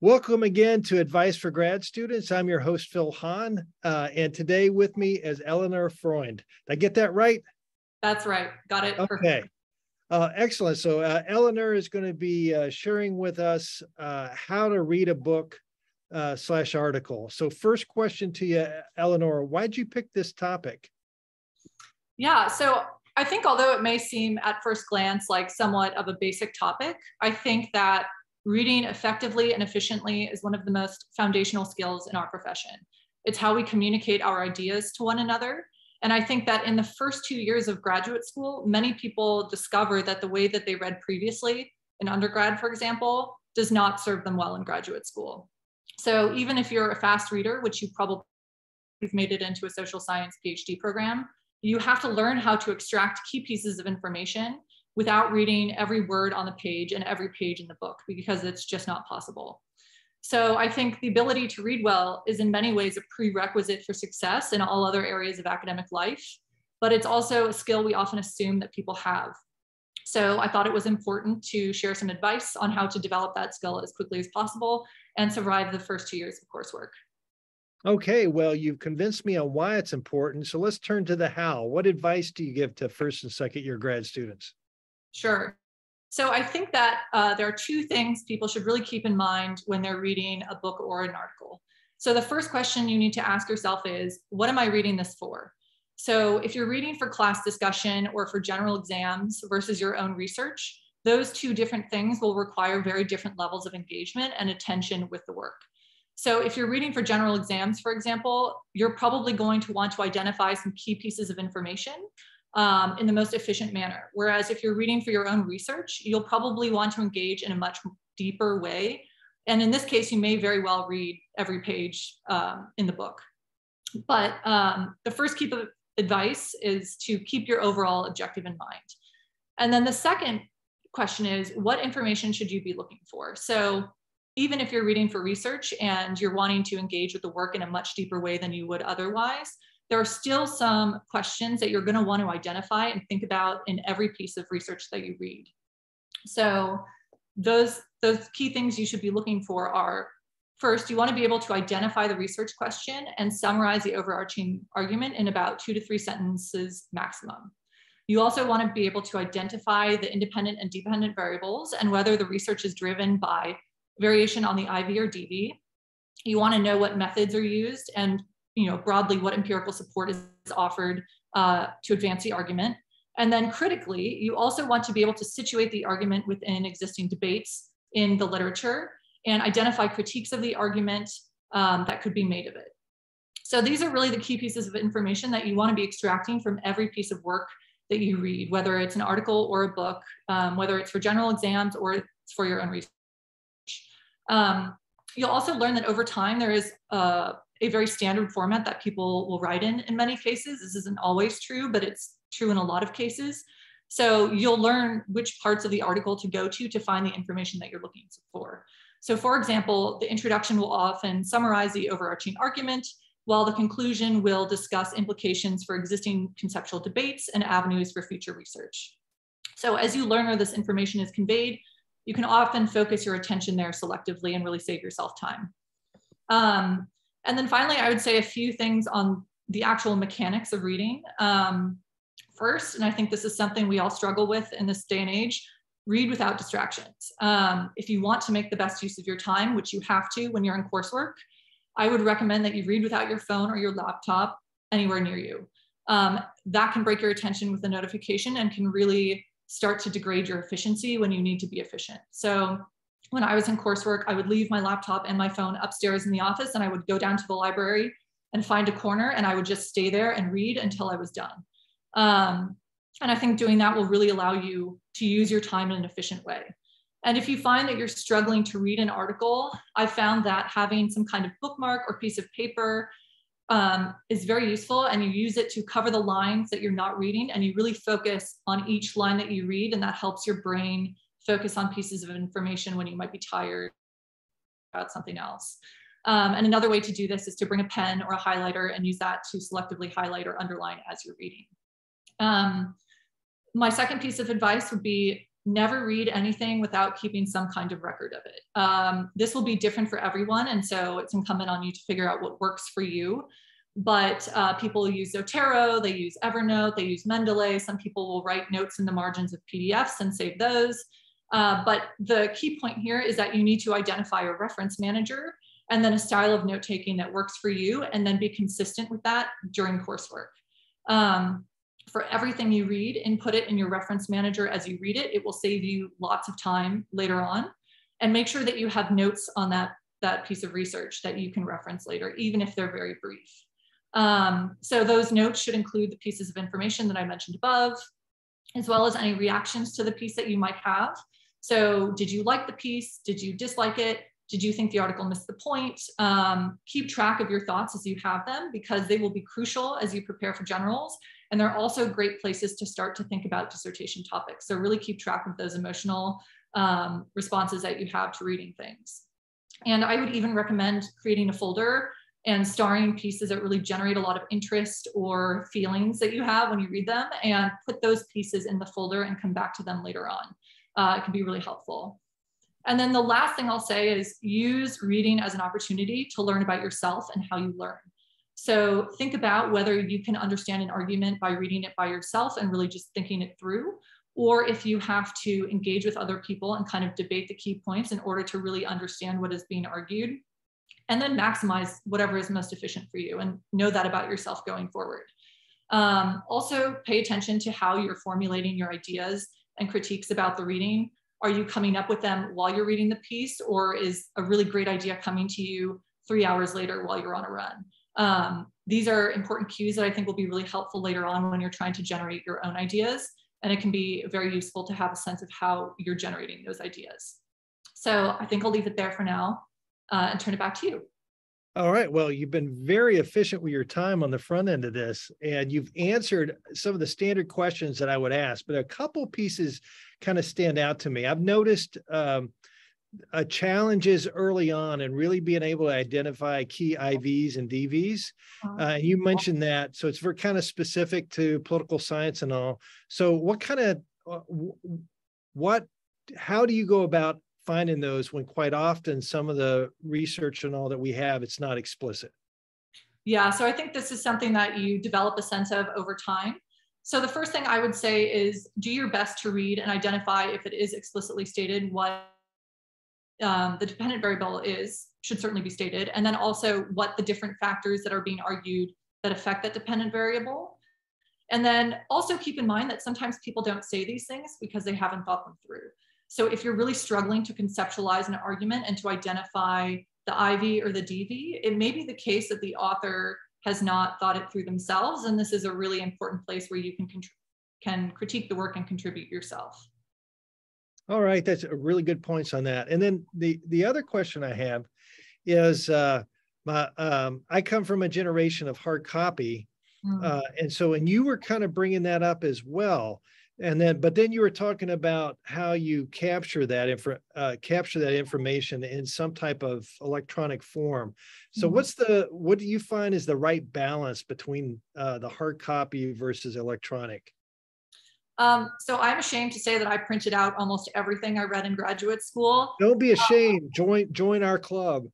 Welcome again to Advice for Grad Students. I'm your host, Phil Haun, uh, and today with me is Eleanor Freund. Did I get that right? That's right. Got it. Okay. Uh, excellent. So uh, Eleanor is going to be uh, sharing with us uh, how to read a book uh, slash article. So first question to you, Eleanor, why'd you pick this topic? Yeah, so I think although it may seem at first glance like somewhat of a basic topic, I think that Reading effectively and efficiently is one of the most foundational skills in our profession. It's how we communicate our ideas to one another. And I think that in the first two years of graduate school, many people discover that the way that they read previously in undergrad, for example, does not serve them well in graduate school. So even if you're a fast reader, which you probably have made it into a social science PhD program, you have to learn how to extract key pieces of information without reading every word on the page and every page in the book because it's just not possible. So I think the ability to read well is in many ways a prerequisite for success in all other areas of academic life, but it's also a skill we often assume that people have. So I thought it was important to share some advice on how to develop that skill as quickly as possible and survive the first two years of coursework. Okay, well, you've convinced me on why it's important. So let's turn to the how. What advice do you give to first and second year grad students? Sure. So I think that uh, there are two things people should really keep in mind when they're reading a book or an article. So the first question you need to ask yourself is, what am I reading this for? So if you're reading for class discussion or for general exams versus your own research, those two different things will require very different levels of engagement and attention with the work. So if you're reading for general exams, for example, you're probably going to want to identify some key pieces of information um, in the most efficient manner. Whereas if you're reading for your own research, you'll probably want to engage in a much deeper way. And in this case, you may very well read every page um, in the book. But um, the first key of advice is to keep your overall objective in mind. And then the second question is, what information should you be looking for? So even if you're reading for research and you're wanting to engage with the work in a much deeper way than you would otherwise, there are still some questions that you're going to want to identify and think about in every piece of research that you read. So those, those key things you should be looking for are first, you want to be able to identify the research question and summarize the overarching argument in about two to three sentences maximum. You also want to be able to identify the independent and dependent variables and whether the research is driven by variation on the IV or DV. You want to know what methods are used and you know, broadly what empirical support is offered uh, to advance the argument. And then critically, you also want to be able to situate the argument within existing debates in the literature and identify critiques of the argument um, that could be made of it. So these are really the key pieces of information that you want to be extracting from every piece of work that you read, whether it's an article or a book, um, whether it's for general exams or it's for your own research. Um, you'll also learn that over time there is a a very standard format that people will write in in many cases. This isn't always true, but it's true in a lot of cases. So you'll learn which parts of the article to go to to find the information that you're looking for. So for example, the introduction will often summarize the overarching argument, while the conclusion will discuss implications for existing conceptual debates and avenues for future research. So as you learn where this information is conveyed, you can often focus your attention there selectively and really save yourself time. Um, and then finally, I would say a few things on the actual mechanics of reading. Um, first, and I think this is something we all struggle with in this day and age, read without distractions. Um, if you want to make the best use of your time, which you have to when you're in coursework, I would recommend that you read without your phone or your laptop anywhere near you. Um, that can break your attention with a notification and can really start to degrade your efficiency when you need to be efficient. So when I was in coursework, I would leave my laptop and my phone upstairs in the office and I would go down to the library and find a corner and I would just stay there and read until I was done. Um, and I think doing that will really allow you to use your time in an efficient way. And if you find that you're struggling to read an article, I found that having some kind of bookmark or piece of paper um, is very useful and you use it to cover the lines that you're not reading and you really focus on each line that you read and that helps your brain focus on pieces of information when you might be tired about something else. Um, and another way to do this is to bring a pen or a highlighter and use that to selectively highlight or underline as you're reading. Um, my second piece of advice would be never read anything without keeping some kind of record of it. Um, this will be different for everyone. And so it's incumbent on you to figure out what works for you. But uh, people use Zotero, they use Evernote, they use Mendeley. Some people will write notes in the margins of PDFs and save those. Uh, but the key point here is that you need to identify a reference manager and then a style of note taking that works for you, and then be consistent with that during coursework. Um, for everything you read, input it in your reference manager as you read it. It will save you lots of time later on. And make sure that you have notes on that, that piece of research that you can reference later, even if they're very brief. Um, so those notes should include the pieces of information that I mentioned above, as well as any reactions to the piece that you might have. So did you like the piece? Did you dislike it? Did you think the article missed the point? Um, keep track of your thoughts as you have them because they will be crucial as you prepare for generals. And they're also great places to start to think about dissertation topics. So really keep track of those emotional um, responses that you have to reading things. And I would even recommend creating a folder and starring pieces that really generate a lot of interest or feelings that you have when you read them and put those pieces in the folder and come back to them later on. Uh, it can be really helpful. And then the last thing I'll say is use reading as an opportunity to learn about yourself and how you learn. So think about whether you can understand an argument by reading it by yourself and really just thinking it through, or if you have to engage with other people and kind of debate the key points in order to really understand what is being argued, and then maximize whatever is most efficient for you and know that about yourself going forward. Um, also, pay attention to how you're formulating your ideas and critiques about the reading. Are you coming up with them while you're reading the piece, or is a really great idea coming to you three hours later while you're on a run? Um, these are important cues that I think will be really helpful later on when you're trying to generate your own ideas. And it can be very useful to have a sense of how you're generating those ideas. So I think I'll leave it there for now uh, and turn it back to you. All right. Well, you've been very efficient with your time on the front end of this, and you've answered some of the standard questions that I would ask, but a couple pieces kind of stand out to me. I've noticed um, uh, challenges early on and really being able to identify key IVs and DVs. Uh-huh. Uh, you mentioned that, so it's very kind of specific to political science and all. So, what kind of uh, what? How do you go about finding those when quite often some of the research and all that we have it's not explicit? Yeah, so I think this is something that you develop a sense of over time. So the first thing I would say is do your best to read and identify if it is explicitly stated what um, the dependent variable is, should certainly be stated, and then also what the different factors that are being argued that affect that dependent variable. And then also keep in mind that sometimes people don't say these things because they haven't thought them through. So if you're really struggling to conceptualize an argument and to identify the IV or the DV, it may be the case that the author has not thought it through themselves. And this is a really important place where you can, can critique the work and contribute yourself. All right, that's a really good points on that. And then the the other question I have is, uh, my um, I come from a generation of hard copy, mm. uh, and so and you were kind of bringing that up as well. And then, but then you were talking about how you capture that info, uh, capture that information in some type of electronic form. So, mm-hmm. what's the what do you find is the right balance between uh, the hard copy versus electronic? Um, so I'm ashamed to say that I printed out almost everything I read in graduate school. Don't be ashamed. Um, join join our club.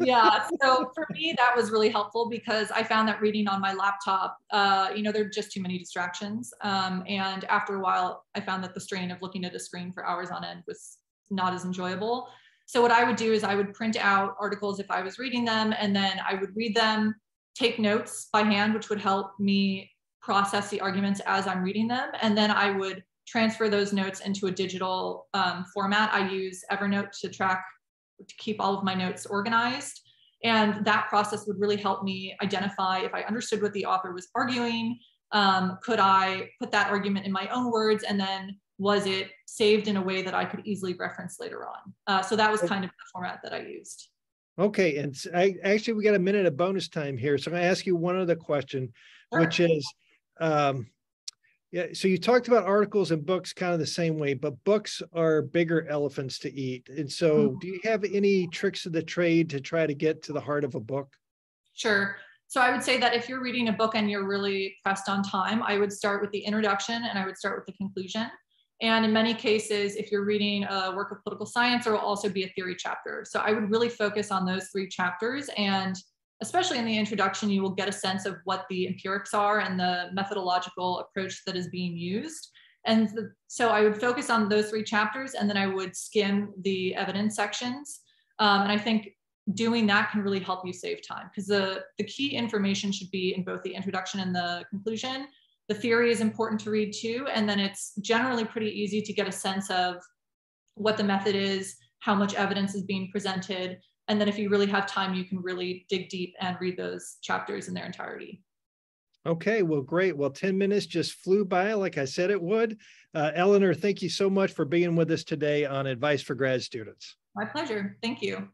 Yeah. So for me, that was really helpful because I found that reading on my laptop, uh, you know, there are just too many distractions. Um, and after a while, I found that the strain of looking at a screen for hours on end was not as enjoyable. So what I would do is I would print out articles if I was reading them, and then I would read them, take notes by hand, which would help me process the arguments as I'm reading them. And then I would transfer those notes into a digital um, format. I use Evernote to track, to keep all of my notes organized. And that process would really help me identify if I understood what the author was arguing. Um, could I put that argument in my own words? And then was it saved in a way that I could easily reference later on? Uh, so that was kind of the format that I used. Okay, and I, actually we got a minute of bonus time here, so I'm going to ask you one other question, sure. which is, um, yeah, so you talked about articles and books kind of the same way, but books are bigger elephants to eat. And so, mm-hmm. do you have any tricks of the trade to try to get to the heart of a book? Sure. So, I would say that if you're reading a book and you're really pressed on time, I would start with the introduction and I would start with the conclusion. And in many cases, if you're reading a work of political science, there will also be a theory chapter. So I would really focus on those three chapters. And especially in the introduction, you will get a sense of what the empirics are and the methodological approach that is being used. And the, so I would focus on those three chapters and then I would skim the evidence sections. Um, and I think doing that can really help you save time because the, the key information should be in both the introduction and the conclusion. The theory is important to read too. And then it's generally pretty easy to get a sense of what the method is, how much evidence is being presented. And then if you really have time, you can really dig deep and read those chapters in their entirety. Okay, well, great. Well, 10 minutes just flew by like I said it would. Uh, Eleanor, thank you so much for being with us today on Advice for Grad Students. My pleasure. Thank you.